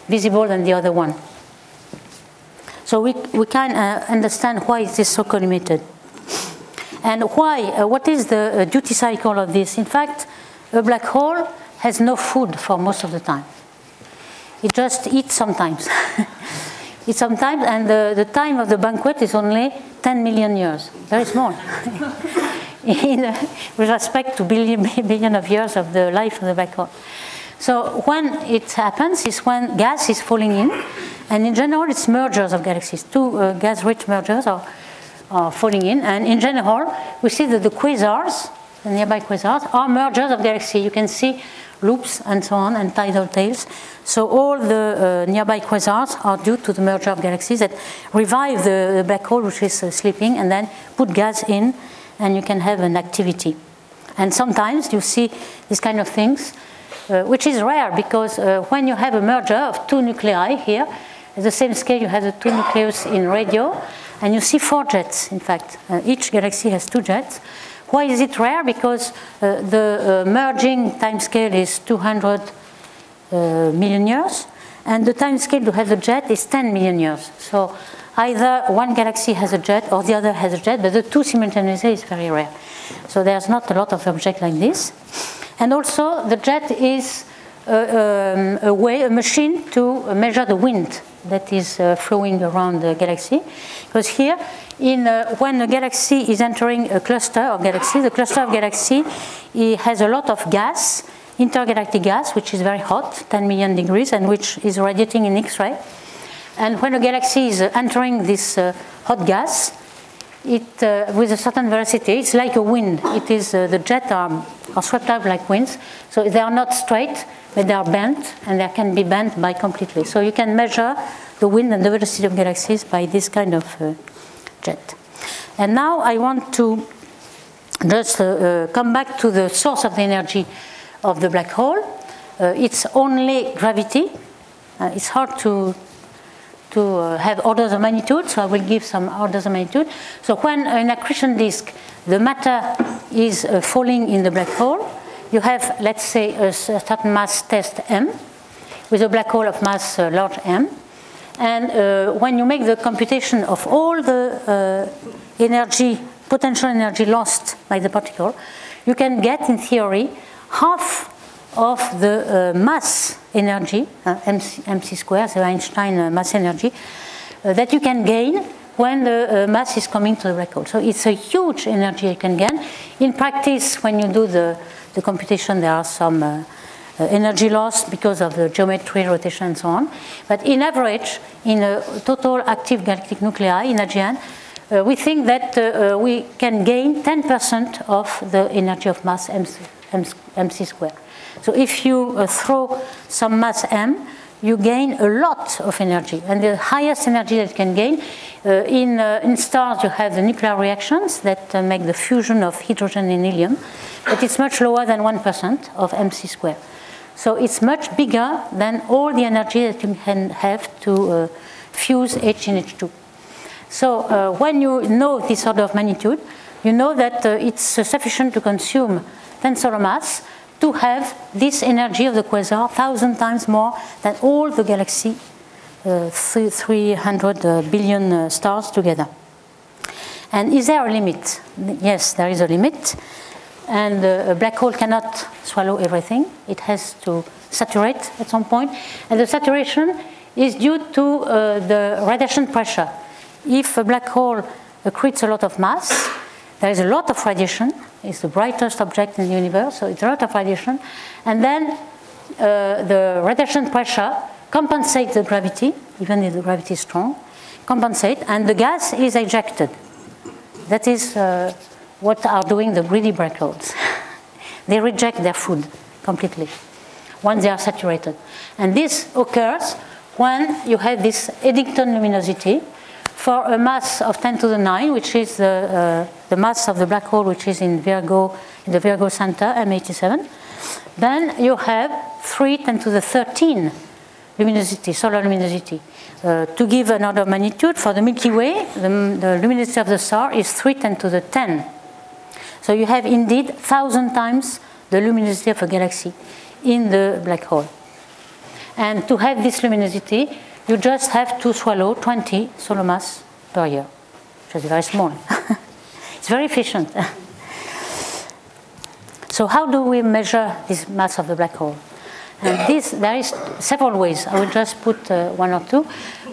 visible than the other one. So we, we can uh, understand why is this so collimated. And why, uh, what is the uh, duty cycle of this? In fact, a black hole has no food for most of the time. It just eats sometimes. [LAUGHS] it sometimes, and the, the time of the banquet is only 10 million years, very small. [LAUGHS] In, uh, with respect to billion, [LAUGHS] billion of years of the life of the hole. So when it happens is when gas is falling in, and in general it's mergers of galaxies. Two uh, gas-rich mergers are, are falling in, and in general we see that the quasars, the nearby quasars, are mergers of galaxies. You can see loops and so on, and tidal tails. So all the uh, nearby quasars are due to the merger of galaxies that revive the, the black hole which is uh, sleeping and then put gas in and you can have an activity. And sometimes you see these kind of things, uh, which is rare because uh, when you have a merger of two nuclei here, at the same scale you have the two nucleus in radio, and you see four jets, in fact. Uh, each galaxy has two jets. Why is it rare? Because uh, the uh, merging timescale is 200 uh, million years, and the timescale to have a jet is 10 million years. So either one galaxy has a jet or the other has a jet, but the two simultaneously is very rare. So there's not a lot of objects like this. And also the jet is a, um, a way, a machine to measure the wind that is uh, flowing around the galaxy. Because here, in, uh, when a galaxy is entering a cluster of galaxies, the cluster of galaxy has a lot of gas, intergalactic gas, which is very hot, 10 million degrees, and which is radiating in X-ray. And when a galaxy is entering this uh, hot gas, it, uh, with a certain velocity, it's like a wind. It is, uh, the jet are, are swept up like winds. So they are not straight, but they are bent, and they can be bent by completely. So you can measure the wind and the velocity of galaxies by this kind of uh, jet. And now I want to just uh, uh, come back to the source of the energy of the black hole. Uh, it's only gravity. it's hard to to uh, have orders of magnitude, so I will give some orders of magnitude. So when an accretion disk, the matter is uh, falling in the black hole, you have, let's say, a certain mass test m, with a black hole of mass uh, large m. And uh, when you make the computation of all the uh, energy, potential energy lost by the particle, you can get, in theory, half of the uh, mass energy, uh, MC, MC squared, the Einstein uh, mass energy, uh, that you can gain when the uh, mass is coming to the record. So it's a huge energy you can gain. In practice, when you do the, the computation, there are some uh, energy loss because of the geometry, rotation, and so on. But in average, in a total active galactic nuclei in AGN, uh, we think that uh, we can gain 10% of the energy of mass MC, MC squared. So if you uh, throw some mass m, you gain a lot of energy. And the highest energy that you can gain, uh, in, uh, in stars you have the nuclear reactions that uh, make the fusion of hydrogen and helium, but it's much lower than 1% of mc squared. So it's much bigger than all the energy that you can have to uh, fuse H in H2. So uh, when you know this order of magnitude, you know that it's sufficient to consume 10 solar mass to have this energy of the quasar thousand times more than all the galaxy, uh, 300 uh, uh, stars together. And is there a limit? Yes, there is a limit. And uh, a black hole cannot swallow everything. It has to saturate at some point. And the saturation is due to uh, the radiation pressure. If a black hole accretes a lot of mass, there is a lot of radiation. It's the brightest object in the universe, so it's a lot of radiation. And then uh, the radiation pressure compensates the gravity, even if the gravity is strong, compensate, and the gas is ejected. That is uh, what are doing the greedy black [LAUGHS] they reject their food completely once they are saturated. And this occurs when you have this Eddington luminosity for a mass of 10 to the 9, which is the, uh, the mass of the black hole, which is in Virgo, in the Virgo center, M87. Then you have 3 10 to the 13 luminosity, solar luminosity. Uh, to give another magnitude, for the Milky Way, the, the, luminosity of the star is 3 10 to the 10. So you have indeed 1,000 times the luminosity of a galaxy in the black hole. And to have this luminosity, you just have to swallow 20 solar mass per year, which is very small. [LAUGHS] it's very efficient. [LAUGHS] so how do we measure this mass of the black hole? And this, there is several ways. I will just put uh, one or two.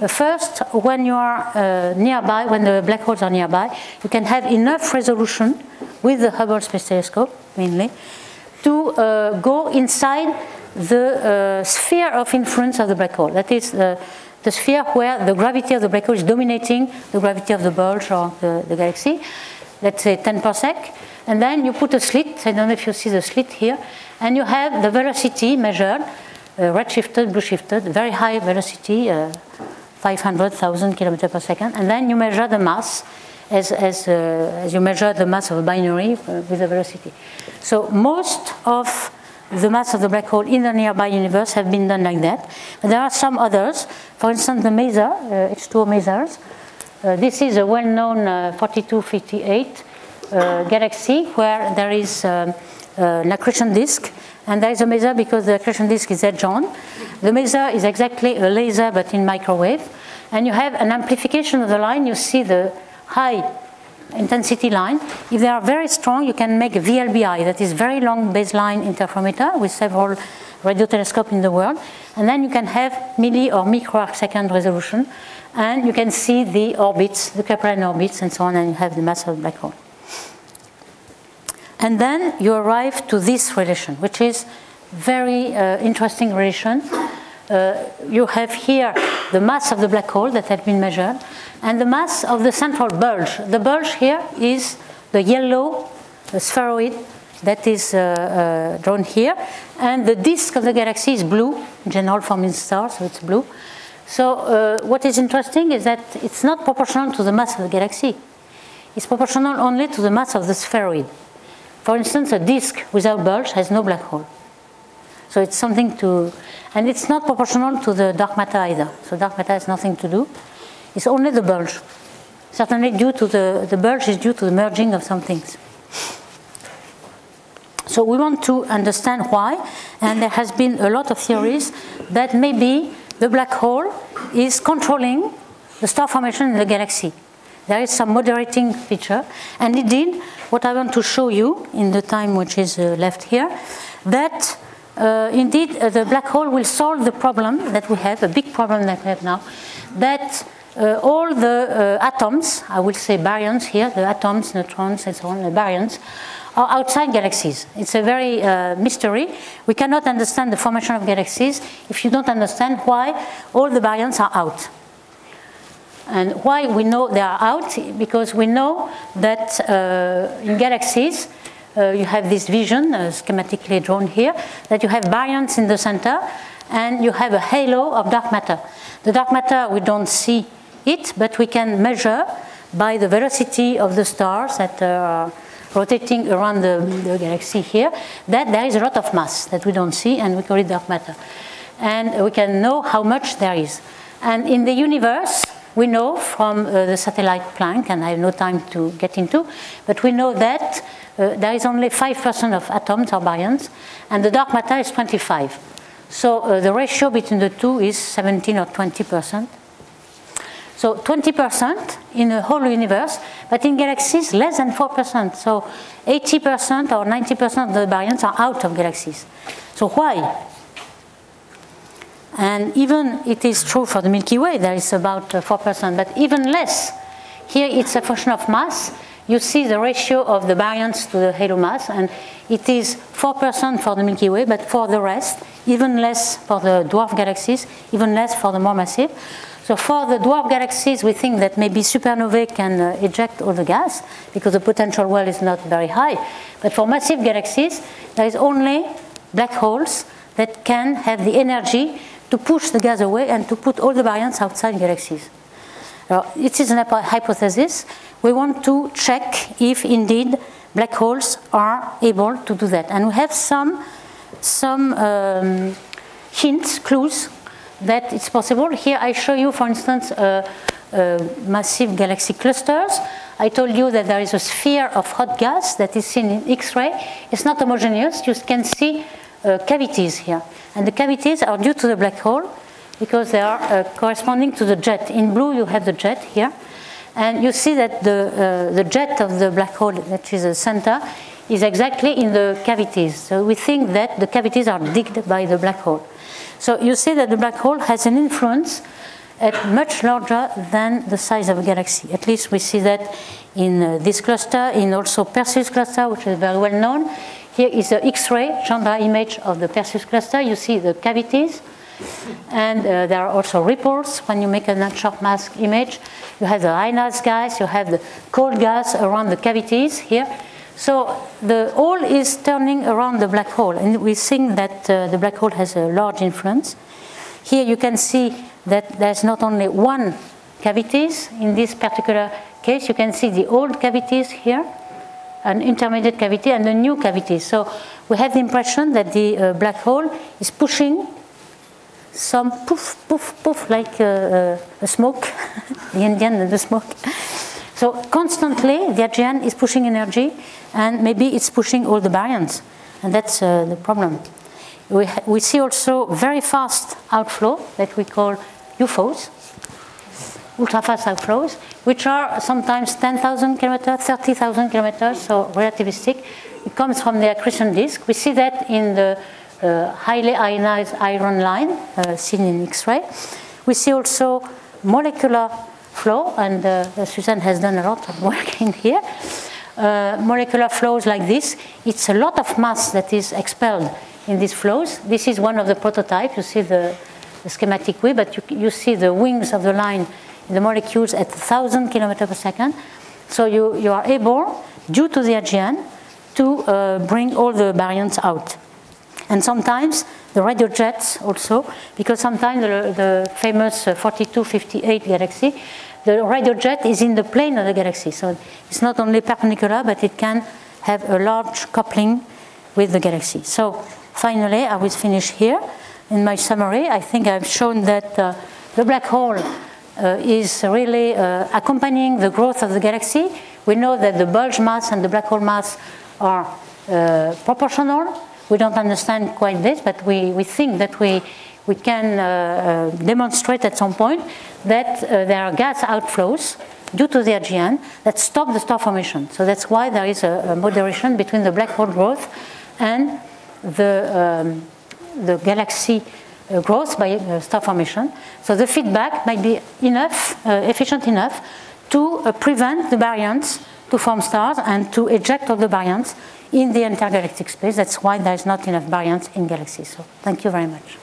Uh, first, when you are uh, nearby, when the black holes are nearby, you can have enough resolution with the Hubble Space Telescope, mainly, to uh, go inside the uh, sphere of influence of the black hole. That is the, the sphere where the gravity of the black hole is dominating the gravity of the bulge or the, the galaxy. Let's say 10 parsec. And then you put a slit, I don't know if you see the slit here, and you have the velocity measured, uh, redshifted, blueshifted, very high velocity, uh, 500,000 kilometers per second, and then you measure the mass as, as, uh, as you measure the mass of a binary uh, with the velocity. So most of the mass of the black hole in the nearby universe have been done like that. But there are some others. For instance, the maser, uh, H2O masers. Uh, this is a well-known uh, 4258 uh, galaxy where there is um, an accretion disk. And there is a maser because the accretion disk is edge on. The maser is exactly a laser but in microwave. And you have an amplification of the line. You see the high intensity line. If they are very strong, you can make a VLBI, that is very long baseline interferometer with several radio telescopes in the world. And then you can have milli or micro arc second resolution. And you can see the orbits, the Kepler orbits and so on, and you have the mass of the black hole. And then you arrive to this relation, which is very uh, interesting relation. Uh, you have here the mass of the black hole that have been measured, and the mass of the central bulge. The bulge here is the yellow spheroid that is uh, uh, drawn here, and the disk of the galaxy is blue, general forming star, so it's blue. So uh, what is interesting is that it's not proportional to the mass of the galaxy. It's proportional only to the mass of the spheroid. For instance, a disk without bulge has no black hole. So it's something to, and it's not proportional to the dark matter either. So dark matter has nothing to do. It's only the bulge. Certainly due to the, the bulge is due to the merging of some things. So we want to understand why, and there has been a lot of theories that maybe the black hole is controlling the star formation in the galaxy. There is some moderating feature, and indeed, what I want to show you in the time which is uh, left here, that uh, indeed uh, the black hole will solve the problem that we have, a big problem that we have now, that uh, all the uh, atoms, I will say baryons here, the atoms, neutrons, and so on, the baryons, are outside galaxies. It's a very uh, mystery. We cannot understand the formation of galaxies if you don't understand why all the baryons are out. And why we know they are out? Because we know that uh, in galaxies, you have this vision, uh, schematically drawn here, that you have baryons in the center and you have a halo of dark matter. The dark matter we don't see it, but we can measure by the velocity of the stars that are rotating around the, the, galaxy here, that there is a lot of mass that we don't see, and we call it dark matter. And we can know how much there is. And in the universe, we know from uh, the satellite Planck, and I have no time to get into, but we know that uh, there is only 5% of atoms or baryons, and the dark matter is 25. So uh, the ratio between the two is 17 or 20%. So 20% in the whole universe, but in galaxies less than 4%. So 80% or 90% of the baryons are out of galaxies. So why? And even it is true for the Milky Way, there is about 4%, uh, but even less. Here it's a function of mass. You see the ratio of the baryons to the halo mass, and it is 4% for the Milky Way, but for the rest, even less for the dwarf galaxies, even less for the more massive. So for the dwarf galaxies, we think that maybe supernovae can uh, eject all the gas because the potential well is not very high. But for massive galaxies, there is only black holes that can have the energy to push the gas away and to put all the baryons outside galaxies. Now, it is an hypothesis. We want to check if indeed black holes are able to do that. And we have some, some um, hints, clues that it's possible. Here I show you, for instance, uh, uh, massive galaxy clusters. I told you that there is a sphere of hot gas that is seen in X-ray. It's not homogeneous. You can see uh, cavities here. And the cavities are due to the black hole because they are uh, corresponding to the jet. In blue, you have the jet here. And you see that the, uh, the jet of the black hole, which is the center, is exactly in the cavities. So we think that the cavities are digged by the black hole. So you see that the black hole has an influence at much larger than the size of a galaxy. At least we see that in uh, this cluster, in also Perseus cluster, which is very well known. Here is the X-ray Chandra image of the Perseus cluster. You see the cavities. And uh, there are also ripples when you make an short mask image. You have the ionized gas, you have the cold gas around the cavities here. So the all is turning around the black hole, and we think that uh, the black hole has a large influence. Here you can see that there's not only one cavities in this particular case. You can see the old cavities here, an intermediate cavity, and the new cavity. So we have the impression that the uh, black hole is pushing some poof, poof, poof, like uh, uh a smoke, the Indian and the smoke. So constantly the AGN is pushing energy and maybe it's pushing all the baryons and that's uh, the problem. We, we see also very fast outflow that we call UFOs, ultra-fast outflows, which are sometimes 10,000 kilometers, 30,000 kilometers, so relativistic. It comes from the accretion disk. We see that in the highly ionized iron line uh, seen in X-ray. We see also molecular flow, and uh, Suzanne has done a lot of work [LAUGHS] in here. Uh, molecular flows like this, it's a lot of mass that is expelled in these flows. This is one of the prototypes. You see the, the schematic way, but you, you, see the wings of the line, the molecules at 1,000 kilometers per second. So you, you are able, due to the AGN, to uh, bring all the baryons out. And sometimes the radio jets also, because sometimes the, the famous uh, 4258 galaxy, the radio jet is in the plane of the galaxy. So it's not only perpendicular, but it can have a large coupling with the galaxy. So finally, I will finish here. In my summary, I think I've shown that uh, the black hole uh, is really uh, accompanying the growth of the galaxy. We know that the bulge mass and the black hole mass are uh, proportional we don't understand quite this, but we, we think that we, we can uh, uh, demonstrate at some point that uh, there are gas outflows due to the AGN that stop the star formation. So that's why there is a, a moderation between the black hole growth and the, um, the galaxy uh, growth by uh, star formation. So the feedback might be enough, uh, efficient enough to prevent the baryons to form stars and to eject all the baryons in the intergalactic space. That's why there's not enough baryons in galaxies. So thank you very much.